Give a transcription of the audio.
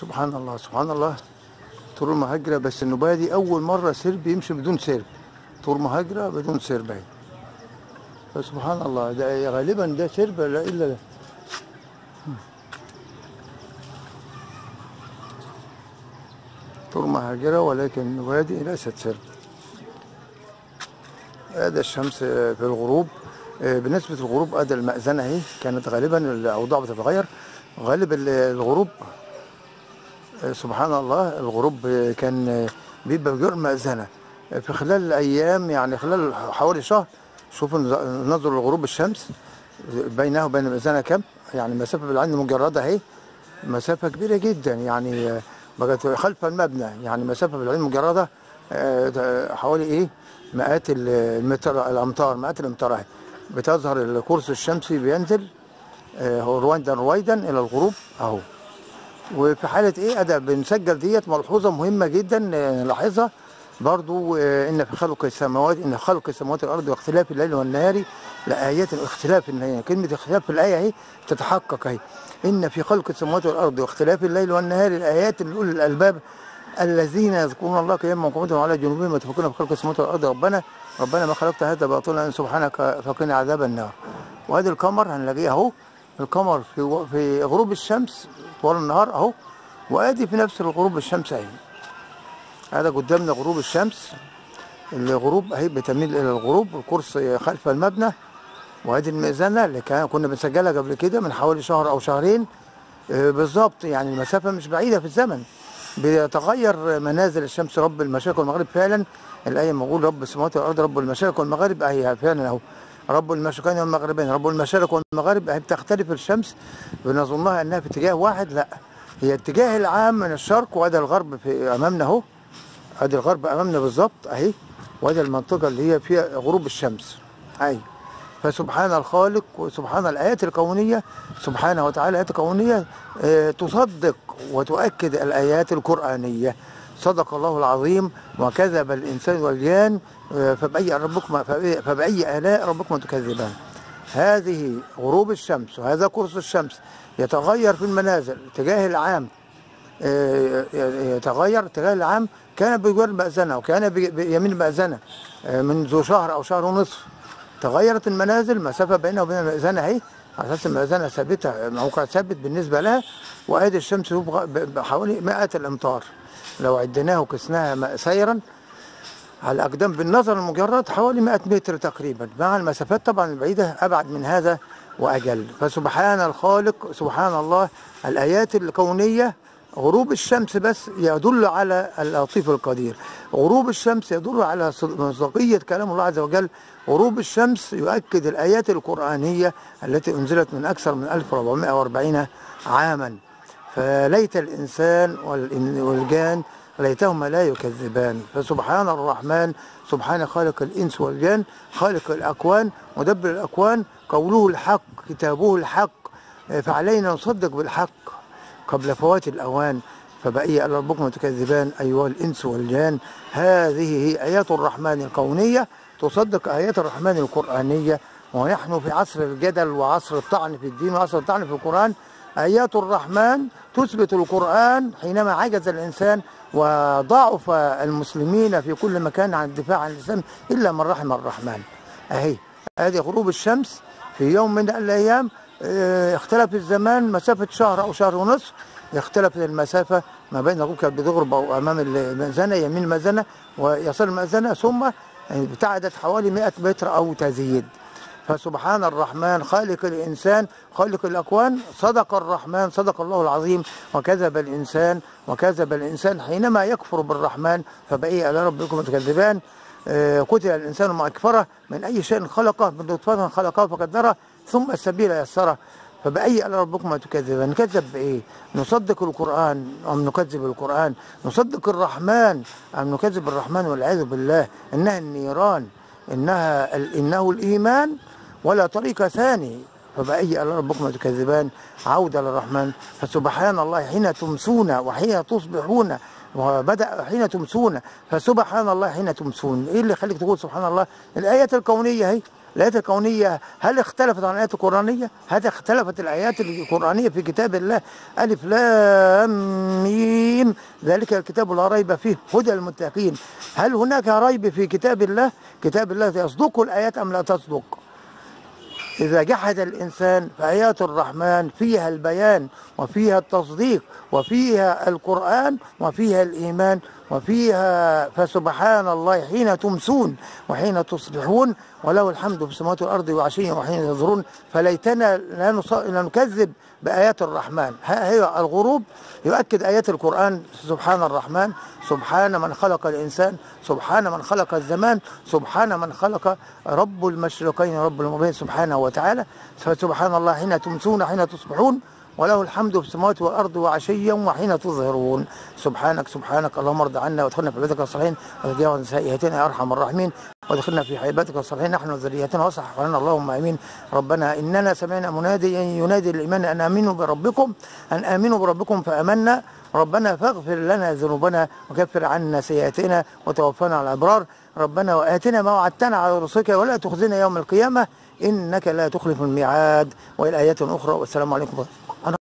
سبحان الله سبحان الله. طول مهاجرة بس النوبة دي أول مرة سرب يمشي بدون سرب. طول مهاجرة بدون سرب. أهي فسبحان الله ده غالبا ده سرب لا إلا ده طول مهاجرة ولكن النوبة دي ليست سرب. هذا الشمس في الغروب. بالنسبة للغروب أدى المأذنة أهي كانت غالبا الأوضاع بتتغير. غالب الغروب سبحان الله الغروب كان بيبقى بجرء مأذنة في خلال الأيام يعني خلال حوالي شهر شوفوا نظر لغروب الشمس بينه وبين المأذنة كم؟ يعني مسافة بالعين مجردة أهي مسافة كبيرة جدا. يعني بقت خلف المبنى يعني مسافة بالعين مجردة حوالي إيه؟ مئات المتر الأمتار مئات الأمتار أهي. بتظهر القرص الشمسي بينزل رويدا رويدا إلى الغروب أهو. وفي حالة إيه أداء بنسجل ديت ملحوظة مهمة جدا نلاحظها برضو إن في خلق السماوات إن خلق السماوات والأرض واختلاف الليل والنهار لآيات اختلاف النهار كلمة اختلاف في الآية أهي تتحقق أهي. إن في خلق السماوات والأرض واختلاف الليل والنهار الآيات لأولي الألباب الذين يذكرون الله قياما وقعودا وعلى جنوبهم يتفكرون في خلق السماوات والأرض. ربنا ربنا ما خلقت هذا باطلا سبحانك فقنا عذاب النار. وادي القمر هنلاقيه أهو. القمر في في غروب الشمس طوال النهار اهو وادي في نفس الغروب الشمس اهي. هذا قدامنا غروب الشمس الغروب اهي بتميل إلى الغروب القرص خلف المبنى وادي المئذنه اللي كان كنا بنسجلها قبل كده من حوالي شهر أو شهرين. بالظبط يعني المسافة مش بعيدة في الزمن. بيتغير منازل الشمس رب المشارق والمغرب فعلا. الآية موجود رب السماوات والأرض رب المشارق والمغارب اهي فعلا اهو. رب المشرقين والمغربين. رب المشارق والمغارب هي بتختلف الشمس بنظنها إنها في اتجاه واحد لا. هي اتجاه العام من الشرق وادي الغرب في أمامنا أهو. ادي الغرب أمامنا بالظبط أهي. وادي المنطقة اللي هي فيها غروب الشمس. اهي فسبحان الخالق وسبحان الآيات الكونية سبحانه وتعالى الايات الكونيه آه تصدق وتؤكد الآيات القرآنية. صدق الله العظيم وكذب الإنسان والجان فبأي ربكما فبأي آلاء ربكما تكذبان. هذه غروب الشمس وهذا قرص الشمس يتغير في المنازل اتجاه العام يتغير اتجاه العام كان بجوار المأذنة وكان بيمين المأذنة منذ شهر أو شهر ونصف تغيرت المنازل مسافة بينها وبين المأذنة اهي على أساس المأذنة ثابتة موقع ثابت بالنسبة لها وأدي الشمس بحوالي 100 الأمتار لو عديناه وقسناها سيرا على الأقدام بالنظر المجرد حوالي 100 متر تقريبا. مع المسافات طبعا البعيدة أبعد من هذا وأجل فسبحان الخالق سبحان الله الآيات الكونية غروب الشمس بس يدل على اللطيف القدير. غروب الشمس يدل على مصداقية كلام الله عز وجل. غروب الشمس يؤكد الآيات القرآنية التي أنزلت من أكثر من 1440 عاما. فليت الإنسان والجان ليتهما لا يكذبان. فسبحان الرحمن سبحان خالق الإنس والجان خالق الأكوان مدبر الأكوان قوله الحق كتابه الحق. فعلينا نصدق بالحق. قبل فوات الأوان فبأي ربكم تكذبان أيها الإنس والجان هذه هي آيات الرحمن الكونية تصدق آيات الرحمن القرآنية ونحن في عصر الجدل وعصر الطعن في الدين وعصر الطعن في القرآن. آيات الرحمن تثبت القرآن حينما عجز الإنسان وضعف المسلمين في كل مكان عن الدفاع عن الإسلام إلا من رحم الرحمن. أهي هذه غروب الشمس في يوم من الأيام اختلف الزمان مسافة شهر أو شهر ونصف اختلفت المسافة ما بين كانت بتغرب أمام المأذنة يمين المأذنة ويصل المأذنة ثم ابتعدت حوالي 100 متر أو تزيد. فسبحان الرحمن خالق الإنسان خالق الأكوان صدق الرحمن صدق الله العظيم وكذب الإنسان وكذب الإنسان حينما يكفر بالرحمن فبأي آلاء ربكم تكذبان آه قتل الإنسان ما أكفره من أي شيء خلقه من نطفة خلقه فقدره ثم السبيل يسره. فبأي آلاء ربكم تكذبان؟ نكذب بإيه؟ نصدق القرآن أم نكذب القرآن؟ نصدق الرحمن أم نكذب الرحمن والعياذ بالله؟ إنها النيران إنها إنه الإيمان ولا طريق ثاني. فبأي آلاء ربكم تكذبان؟ عودة للرحمن فسبحان الله حين تمسون وحين تصبحون وبدأ حين تمسون فسبحان الله حين تمسون إيه اللي يخليك تقول سبحان الله الآيات الكونية هي الآيات الكونية هل اختلفت عن الآيات القرآنية؟ هل اختلفت الآيات القرآنية في كتاب الله ألف لام ميم ذلك الكتاب لا ريب فيه هدى المتقين هل هناك ريب في كتاب الله؟ كتاب الله يصدق الآيات أم لا تصدق؟ إذا جحد الإنسان فآيات الرحمن فيها البيان وفيها التصديق وفيها القرآن وفيها الإيمان وفيها فسبحان الله حين تمسون وحين تصبحون وله الحمد في السماوات والأرض وعشيا وحين يظهرون فليتنا لا نكذب بآيات الرحمن. ها هي الغروب يؤكد آيات القرآن. سبحان الرحمن سبحان من خلق الإنسان سبحان من خلق الزمان سبحان من خلق رب المشرقين رب المغربين سبحانه وتعالى. فسبحان الله حين تمسون حين تصبحون. وله الحمد في السماوات والأرض وعشيا وحين تظهرون. سبحانك سبحانك اللهم ارض عنا وادخلنا في عبادك الصالحين. وتجاوز سيئاتنا يا أرحم الراحمين. وادخلنا في عبادك الصالحين نحن وذريتنا واصلح لنا. اللهم آمين. ربنا إننا سمعنا مناديا ينادي الإيمان أن آمنوا بربكم أن آمنوا بربكم فأمنا. ربنا فاغفر لنا ذنوبنا وكفر عنا سيئاتنا وتوفنا على الأبرار. ربنا وآتنا ما وعدتنا على رسلك ولا تخزنا يوم القيامة. إنك لا تخلف الميعاد. وإلى ايات أخرى. والسلام عليكم